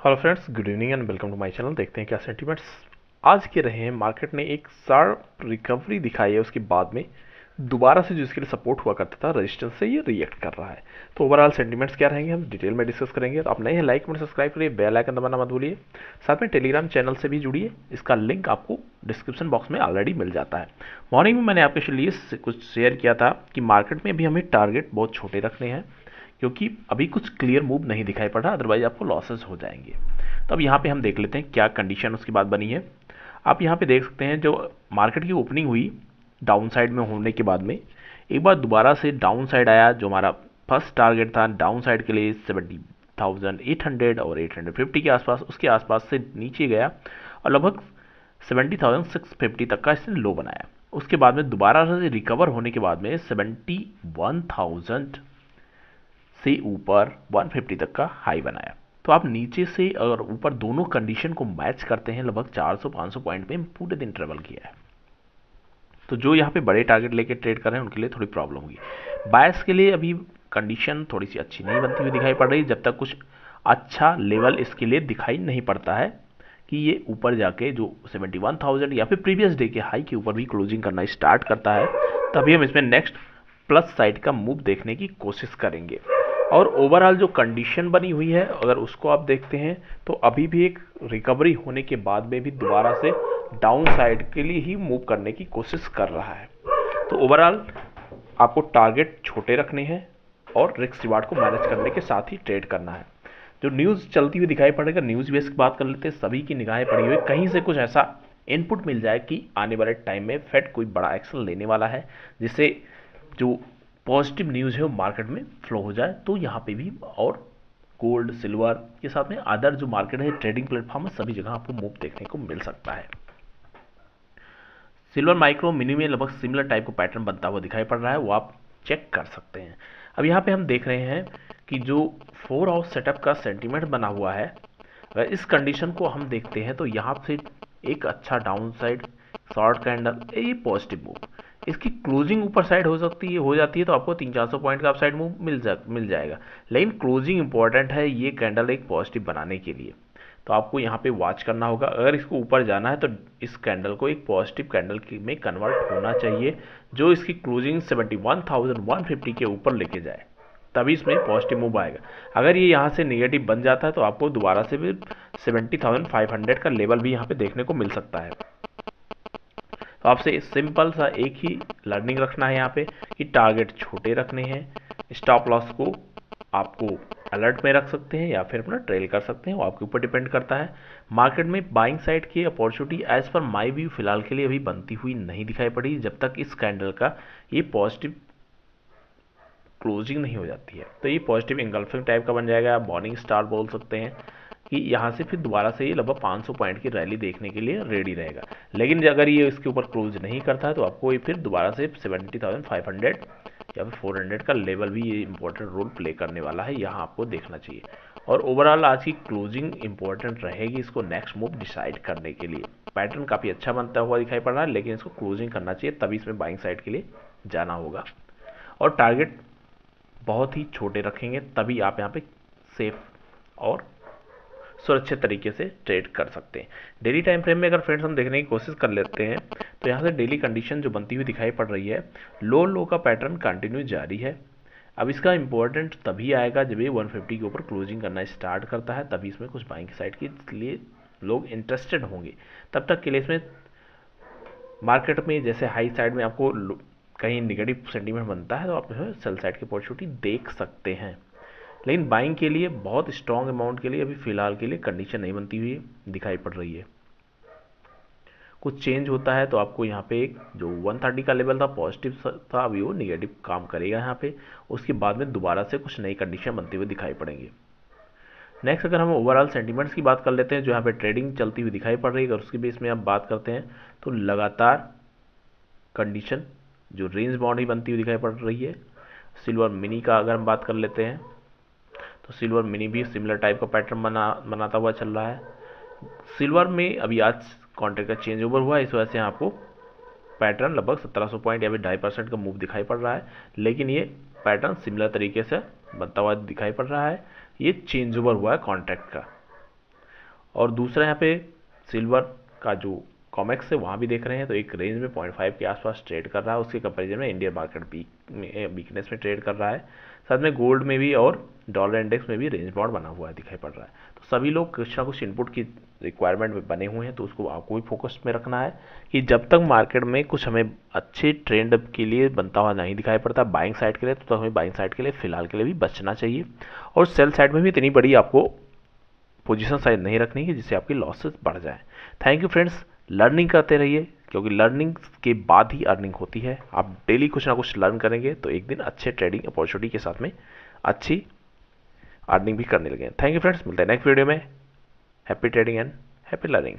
Hello friends good evening and welcome to my channel देखते हैं क्या सेंटीमेंट्स आज के रहे हैं मार्केट ने एक शार्प रिकवरी दिखाई है उसके बाद में। दोबारा से जो इसके लिए सपोर्ट हुआ करता था रजिस्टेंस से ये रिएक्ट कर रहा है। तो ओवरऑल सेंटीमेंट्स क्या रहेंगे, हम डिटेल में डिस्कस करेंगे। तो आप नए हैं लाइक में सब्सक्राइब करिए बेल आइकन दबाना मत भूलिए। साथ में टेलीग्राम चैनल से भी जुड़िए, इसका लिंक आपको डिस्क्रिप्शन बॉक्स में ऑलरेडी मिल जाता है। मॉर्निंग में मैंने आपके लिए कुछ शेयर किया था कि मार्केट में भी हमें टारगेट बहुत छोटे रखने हैं। क्योंकि अभी कुछ क्लियर मूव नहीं दिखाई पड़ रहा अदरवाइज़ आपको लॉसेस हो जाएँगे। तो अब यहाँ पे हम देख लेते हैं क्या कंडीशन उसके बाद बनी है। आप यहाँ पे देख सकते हैं जो मार्केट की ओपनिंग हुई डाउन साइड में होने के बाद में, एक बार दोबारा से डाउन साइड आया, जो हमारा फ़र्स्ट टारगेट था डाउन साइड के लिए सेवेंटी थाउज़ेंड एट हंड्रेड और एट हंड्रेड फिफ्टी के आसपास, उसके आसपास से नीचे गया और लगभग सेवेंटी थाउज़ेंड सिक्स फिफ्टी तक का इसने लो बनाया। उसके बाद में दोबारा से रिकवर होने के बाद में सेवेंटी वन थाउज़ेंड से ऊपर 150 तक का हाई बनाया। तो आप नीचे से और ऊपर दोनों कंडीशन को मैच करते हैं लगभग 400-500 पॉइंट में पूरे दिन ट्रेवल किया है। तो जो यहाँ पे बड़े टारगेट लेके ट्रेड कर रहे हैं उनके लिए थोड़ी प्रॉब्लम होगी। बायस के लिए अभी कंडीशन थोड़ी सी अच्छी नहीं बनती हुई दिखाई पड़ रही जब तक कुछ अच्छा लेवल इसके लिए दिखाई नहीं पड़ता है कि ये ऊपर जाके जो 71,000 या फिर प्रीवियस डे के हाई के ऊपर भी क्लोजिंग करना स्टार्ट करता है तभी हम इसमें नेक्स्ट प्लस साइड का मूव देखने की कोशिश करेंगे। और ओवरऑल जो कंडीशन बनी हुई है, अगर उसको आप देखते हैं तो अभी भी एक रिकवरी होने के बाद में भी दोबारा से डाउन साइड के लिए ही मूव करने की कोशिश कर रहा है। तो ओवरऑल आपको टारगेट छोटे रखने हैं और रिक्स रिवार्ड को मैनेज करने के साथ ही ट्रेड करना है। जो न्यूज़ चलती हुई दिखाई पड़ेगा न्यूज़ बेस की बात कर लेते हैं, सभी की निगाहें पड़ी हुई, कहीं से कुछ ऐसा इनपुट मिल जाए कि आने वाले टाइम में फेड कोई बड़ा एक्शन लेने वाला है, जिससे जो पॉजिटिव न्यूज़ है वो मार्केट में फ्लो हो जाए तो यहाँ पे भी और गोल्ड, सिल्वर के साथ में अदर जो मार्केट है, ट्रेडिंग प्लेटफॉर्म है, सभी जगह आपको मूव देखने को मिल सकता है। सिल्वर माइक्रो, मिनी में लगभग सिमिलर टाइप का पैटर्न बनता हुआ दिखाई पड़ रहा है, वो आप चेक कर सकते हैं। अब यहाँ पे हम देख रहे हैं कि जो फोर हाउस सेटअप का सेंटीमेंट बना हुआ है अगर इस कंडीशन को हम देखते हैं तो यहाँ से एक अच्छा डाउन साइड शॉर्ट कैंडल, ये पॉजिटिव मूव। इसकी क्लोजिंग ऊपर साइड हो सकती है, हो जाती है तो आपको तीन चार सौ पॉइंट का अप साइड मूव मिल जा, मिल जाएगा। लेकिन क्लोजिंग इंपॉर्टेंट है ये कैंडल एक पॉजिटिव बनाने के लिए। तो आपको यहाँ पे वॉच करना होगा। अगर इसको ऊपर जाना है तो इस कैंडल को एक पॉजिटिव कैंडल में कन्वर्ट होना चाहिए, जो इसकी closing seventy one thousand one fifty के ऊपर लेके जाए। तभी इसमें पॉजिटिव मूव आएगा। अगर ये यहाँ से नेगेटिव बन जाता है तो आपको दोबारा से भी सेवेंटी थाउज़ेंड फाइव हंड्रेड का लेवल भी यहाँ पे देखने को मिल सकता है। तो आपसे सिंपल सा एक ही लर्निंग रखना है यहाँ पे कि टारगेट छोटे रखने हैं, स्टॉप लॉस को आपको अलर्ट में रख सकते हैं या फिर अपना ट्रेल कर सकते हैं, वो आपके ऊपर डिपेंड करता है। मार्केट में बाइंग साइड की opportunity as per my view फ़िलहाल के लिए अभी बनती हुई नहीं दिखाई पड़ी, जब तक इस कैंडल का ये पॉजिटिव क्लोजिंग नहीं हो जाती है। तो ये पॉजिटिव इंगल्फिंग टाइप का बन जाएगा, आप मॉर्निंग स्टार बोल सकते हैं कि यहाँ से फिर दोबारा से ये लगभग 500 पॉइंट की रैली देखने के लिए रेडी रहेगा। लेकिन अगर ये इसके ऊपर क्लोज नहीं करता है तो आपको ये फिर दोबारा से 70,500 या फिर 400 का लेवल भी ये इंपॉर्टेंट रोल प्ले करने वाला है यहाँ आपको देखना चाहिए। और ओवरऑल आज की क्लोजिंग इंपॉर्टेंट रहेगी इसको नेक्स्ट मूव डिसाइड करने के लिए। पैटर्न काफ़ी अच्छा बनता हुआ दिखाई पड़ रहा है लेकिन इसको क्लोजिंग करना चाहिए तभी इसमें बाइंग साइड के लिए जाना होगा। और टारगेट बहुत ही छोटे रखेंगे तभी आप यहाँ पे सेफ़ और सुरक्षित तरीके से ट्रेड कर सकते हैं। डेली टाइम फ्रेम में अगर फ्रेंड्स हम देखने की कोशिश कर लेते हैं तो यहाँ से डेली कंडीशन जो बनती हुई दिखाई पड़ रही है लो लो का पैटर्न कंटिन्यू जारी है। अब इसका इंपॉर्टेंट तभी आएगा जब ये 150 के ऊपर क्लोजिंग करना स्टार्ट करता है, तभी इसमें कुछ बाइंग साइड के लिए लोग इंटरेस्टेड होंगे। तब तक के लिए इसमें मार्केट में जैसे हाई साइड में आपको कहीं निगेटिव सेंटीमेंट बनता है तो आप जो है सेल साइड की अपॉर्चुनिटी देख सकते हैं। लेकिन बाइंग के लिए, बहुत स्ट्रॉन्ग अमाउंट के लिए अभी फ़िलहाल के लिए कंडीशन नहीं बनती हुई दिखाई पड़ रही है। कुछ चेंज होता है तो आपको यहाँ पे एक जो 130 का लेवल था पॉजिटिव था, अभी वो निगेटिव काम करेगा यहाँ पे। उसके बाद में दोबारा से कुछ नई कंडीशन बनती हुई दिखाई पड़ेंगे। नेक्स्ट अगर हम ओवरऑल सेंटीमेंट्स की बात कर लेते हैं, जो यहाँ पे ट्रेडिंग चलती हुई दिखाई पड़ रही है, अगर उसके बेस में आप बात करते हैं तो लगातार कंडीशन जो रेंज बाउंड बनती हुई दिखाई पड़ रही है। सिल्वर मिनी का अगर हम बात कर लेते हैं तो सिल्वर मिनी भी सिमिलर टाइप का पैटर्न बना, बनाता हुआ चल रहा है। सिल्वर में अभी आज कॉन्ट्रैक्ट का चेंज ओवर हुआ है, इस वजह से आपको पैटर्न लगभग 1700 पॉइंट या फिर ढाई परसेंट का मूव दिखाई पड़ रहा है। लेकिन ये पैटर्न सिमिलर तरीके से बनता हुआ दिखाई पड़ रहा है। ये चेंज ओवर हुआ है कॉन्ट्रैक्ट का। और दूसरा यहाँ पे सिल्वर का जो कॉमेक्स है, वहाँ भी देख रहे हैं तो एक रेंज में पॉइंट फाइव के आसपास ट्रेड कर रहा है। उसके कंपेरिजन में इंडियन मार्केट वीक वीकनेस में ट्रेड कर रहा है। साथ में गोल्ड में भी और डॉलर इंडेक्स में भी रेंज बाउंड बना हुआ दिखाई पड़ रहा है। तो सभी लोग कुछ ना कुछ इनपुट की रिक्वायरमेंट में बने हुए हैं तो उसको आपको भी फोकस में रखना है कि जब तक मार्केट में कुछ हमें अच्छे ट्रेंड के लिए बनता हुआ नहीं दिखाई पड़ता बाइंग साइड के लिए तो, तो हमें बाइंग साइड के लिए फ़िलहाल के लिए भी बचना चाहिए। और सेल साइड में भी इतनी बड़ी आपको पोजिशन साइज़ नहीं रखनी है जिससे आपकी लॉसेस बढ़ जाए। थैंक यू फ्रेंड्स लर्निंग करते रहिए, क्योंकि लर्निंग के बाद ही अर्निंग होती है। आप डेली कुछ ना कुछ लर्न करेंगे तो एक दिन अच्छे ट्रेडिंग अपॉर्चुनिटी के साथ में अच्छी अर्निंग भी करने लगे। थैंक यू फ्रेंड्स मिलते हैं नेक्स्ट वीडियो में। Happy trading and happy learning